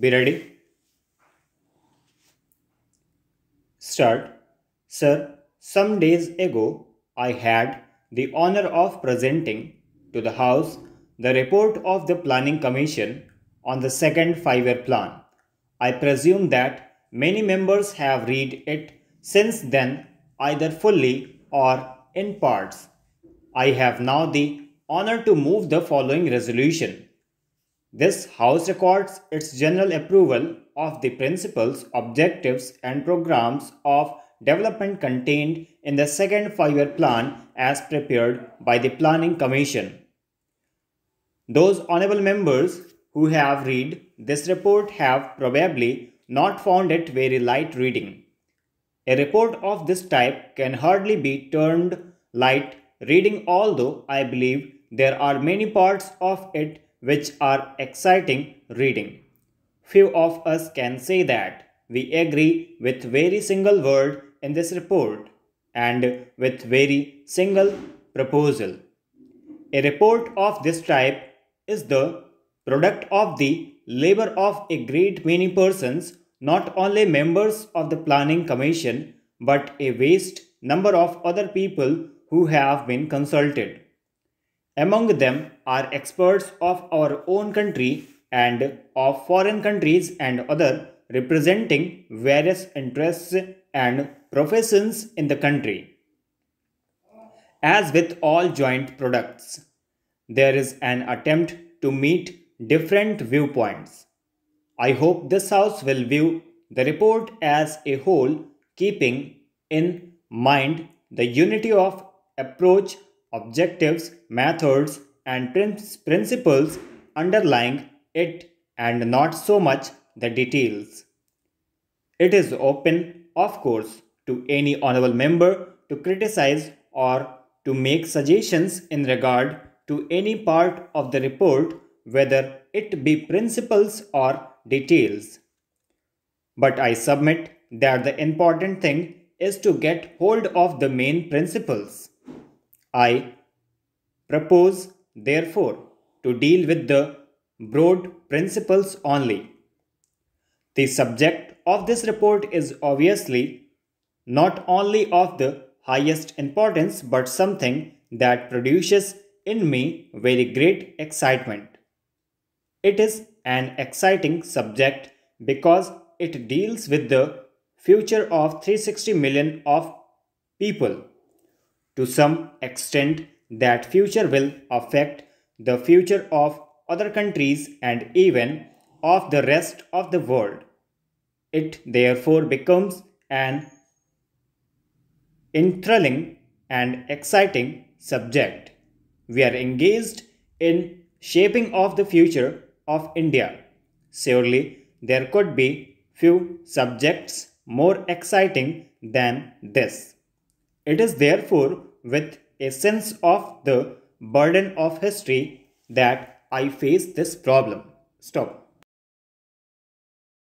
Be ready. Start. Sir, some days ago I had the honor of presenting to the House the report of the Planning Commission on the second five year plan. I presume that many members have read it since then, either fully or in parts. I have now the honor to move the following resolution. This House records its general approval of the principles, objectives, and programs of development contained in the second five year plan as prepared by the Planning Commission. Those honorable members who have read this report have probably not found it very light reading. A report of this type can hardly be termed light reading although I believe there are many parts of it which are exciting reading. Few of us can say that we agree with very single word in this report and with very single proposal. A report of this type is the product of the labor of a great many persons, not only members of the Planning Commission, but a vast number of other people who have been consulted. Among them are experts of our own country and of foreign countries and other representing various interests and professions in the country. As with all joint products, there is an attempt to meet different viewpoints. I hope this House will view the report as a whole, keeping in mind the unity of approach, objectives, methods, and principles underlying it, and not so much the details. It is open, of course, to any honorable member to criticize or to make suggestions in regard to any part of the report whether it be principles or details. But I submit that the important thing is to get hold of the main principles. I propose, therefore, to deal with the broad principles only. The subject of this report is obviously not only of the highest importance but something that produces in me very great excitement. It is an exciting subject because it deals with the future of 360 million of people. To some extent, that future will affect the future of other countries and even of the rest of the world. It therefore becomes an enthralling and exciting subject. We are engaged in shaping of the future of India. Surely there could be few subjects more exciting than this. It is therefore with a sense of the burden of history that I face this problem. Stop.